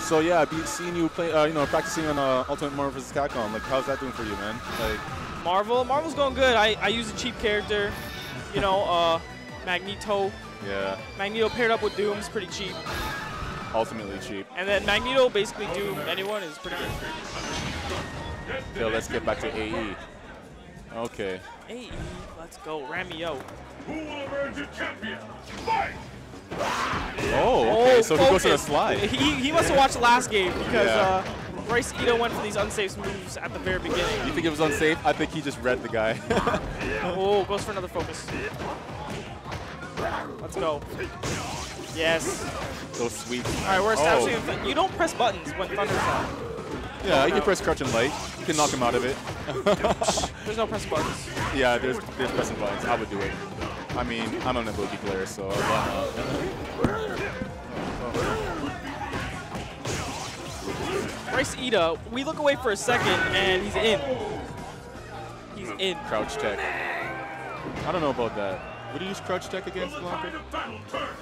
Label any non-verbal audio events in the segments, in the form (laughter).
So yeah, I've been seeing you play, uh, you know, practicing on uh, Ultimate Marvel vs. Capcom. Like, how's that doing for you, man? Like, Marvel, Marvel's going good. I, I use a cheap character, you know, uh, Magneto. yeah, Magneto paired up with Doom's pretty cheap. ultimately cheap. And then Magneto basically Doom anyone is pretty good. Yo, let's get back to AE. Okay. AE, let's go. Rameo. Who will emerge a champion? Fight! Oh, okay. so he goes to the slide. He, he must have watched the last game because Yeah. uh, Riceata went for these unsafe moves at the very beginning. You think it was unsafe? I think he just read the guy. (laughs) Oh, goes for another focus. Let's go. Yes. so sweet. All right, we're establishing. Oh. You don't press buttons when Thunder's out. Yeah, you can press crouch and light. You can knock him out of it. There's no press buttons. (laughs) yeah, there's there's pressing buttons. I would do it. I mean, I'm an ability player, so why Bryce Ito, we look away for a second and he's in. He's hmm. in. not? Crouch tech. I don't know about that. Would you use crouch tech against Blanka?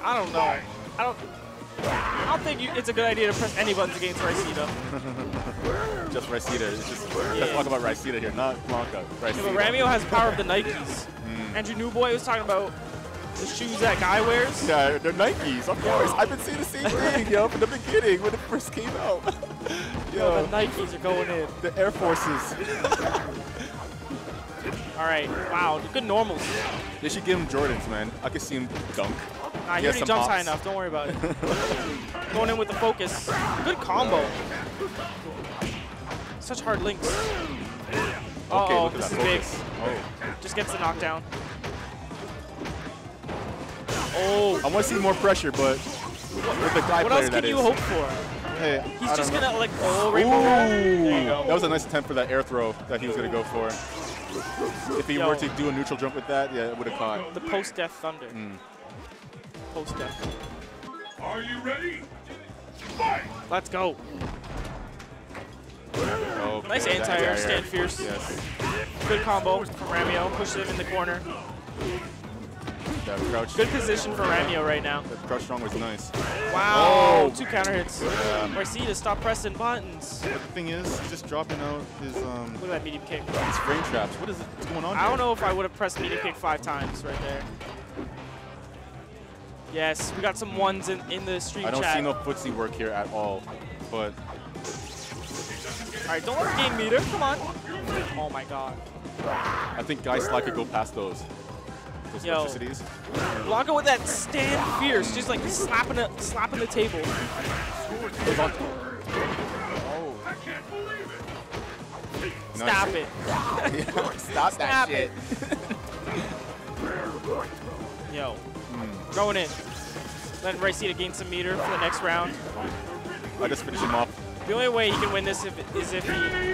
I don't know. I don't. I don't think you, it's a good idea to press any buttons against Riceata. (laughs) Just Riceata. It's just let's talk about Riceata here, not Blanka. Yeah, Riceata. but Rameo has power of the Nikes. Mm. Andrew Newboy was talking about the shoes that guy wears. Yeah, they're Nikes, of course. I've been seeing the same thing, (laughs) yo, from the beginning when it first came out. (laughs) Yo, yo, the Nikes are going in. the Air Forces. (laughs) All right. Wow. Good normals. They should give him Jordans, man. I could see him dunk. Nah, he He already jumps high enough. Don't worry about it. going in with the focus. Good combo. Such hard links. Okay, Uh-oh, look at this that is big. Oh. Just gets the knockdown. Oh, I want to see more pressure, but with the guy what player else that can you is. hope for? Hey, He's I just gonna like oh Ooh, rainbow. There you go. that was a nice attempt for that air throw that he was gonna go for. If he Yo. were to do a neutral jump with that, yeah, it would have caught. The post-death thunder. Mm. Post-death. Are you ready? Fight! Let's go. Okay, Nice anti-air, stand fierce. Yes, Good combo from Rameo. Pushes him in the corner. crouch. Good position for Rameo right now. That crouch strong was nice. Wow. Oh. Two counter hits. Yeah. Marcita, stop pressing buttons. But the thing is, just dropping out his um Look at that medium kick. his frame traps. What is it? What's going on? I don't know if I would have pressed medium kick five times right there. Yes, we got some ones in, in the stream I don't chat. see no footsie work here at all. But All right, don't let the game meter. Come on. Oh my god. I think Guy Slack could go past those. Those Yo. electricities. Blanka with that stand fierce, just like slapping the slapping the table. Oh. I can't believe it! Stop (laughs) it. Stop that Stop shit. (laughs) Yo. Hmm. Going in. Letting Riceata gain some meter for the next round. I just finished him off. The only way he can win this if, is if he,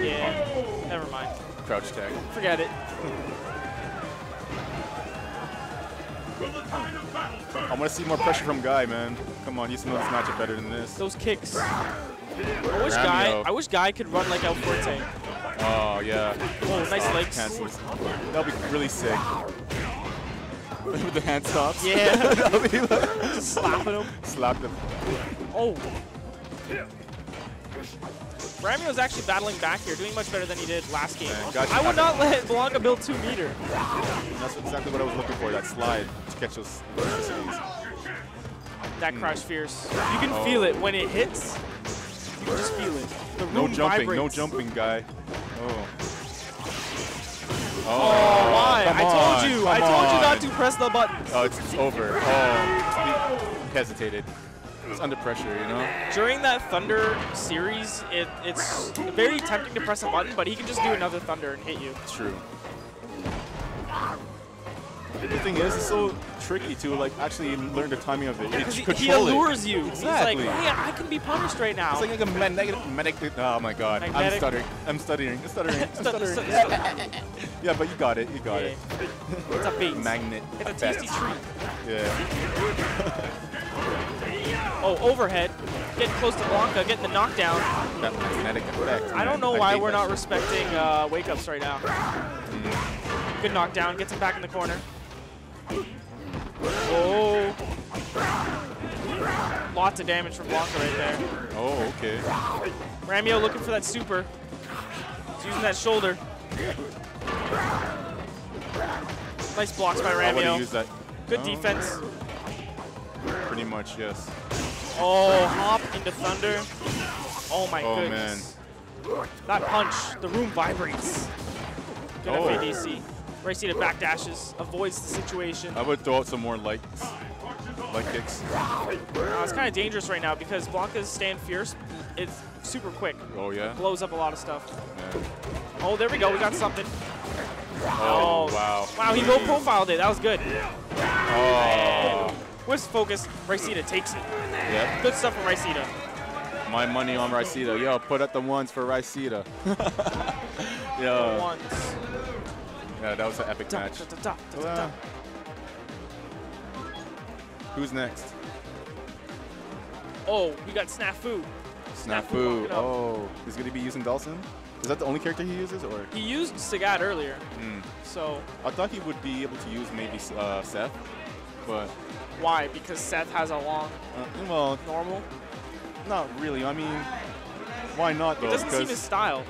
yeah, never mind. Crouch tech. Forget it. Will the tide of battle turn? I want to see more pressure from Guy, man. Come on, he's known this matchup better than this. Those kicks. I wish Guy, I wish Guy could run like El Fuerte. Oh, yeah. Oh, nice legs. Cancels. That'll be really sick. (laughs) With the hand stops. Yeah. (laughs) That'll be like, Just slapping him. slap them. Oh. Rameo's actually battling back here, doing much better than he did last game. Man, gotcha. I would not let Blanka build two meter. That's exactly what I was looking for, that slide to catch those. That crouch hmm. fierce. You can oh. feel it when it hits. You can just feel it. The room No jumping, no jumping, Guy. Oh. oh. Oh, why? come I told on, you. I told you not to press the buttons. Oh, it's, it's over. Oh, he hesitated. It's under pressure, you know? During that Thunder series, it, it's very tempting to press a button, but he can just do another Thunder and hit you. It's true. The thing is, it's so tricky to like actually learn the timing of it. Because he, he control it. allures you. Exactly. He's like, hey, I can be punished right now. It's like like a magnetic, magnetic. Oh my god, I'm stuttering. I'm stuttering. I'm stuttering. I'm Stu- (laughs) stu- stuttering. (laughs) Yeah, but you got it. You got it. It's a bait. Magnet. It's a tasty treat. Yeah. (laughs) Oh, overhead. Getting close to Blanka, getting the knockdown. That magnetic effect. I don't know I why we're not respecting uh, wake ups right now. Good knockdown, gets him back in the corner. Oh, Lots of damage from Blanka right there. Oh, okay. Rameo looking for that super. He's using that shoulder. Nice blocks by I would have Rameo. Good Oh, defense. Pretty much, yes. Oh, hop into Thunder. Oh my Oh, goodness. That punch, the room vibrates. Good Oh. FADC. Riceata backdashes, avoids the situation. I would throw out some more light, light kicks. Uh, it's kind of dangerous right now because Blanka's stand fierce. It's super quick. Oh, yeah? Blows up a lot of stuff. Oh, there we go. We got something. Oh, wow. Wow, he low profiled it. That was good. Oh. With focus, Riceata takes it. Yep. Good stuff from Riceata. My money on Riceata. Yo, put up the ones for Riceata. (laughs) yeah. Once. Yeah, that was an epic Da, match. da, da, Who's next? Oh, we got Snafu. Snafu. up. Oh, he's gonna be using Dawson. Is that the only character he uses, or? He used Sagat earlier, Hmm. so I thought he would be able to use maybe uh, Seth, but why? Because Seth has a long uh, well, normal. not really. I mean, why not It doesn't seem his style.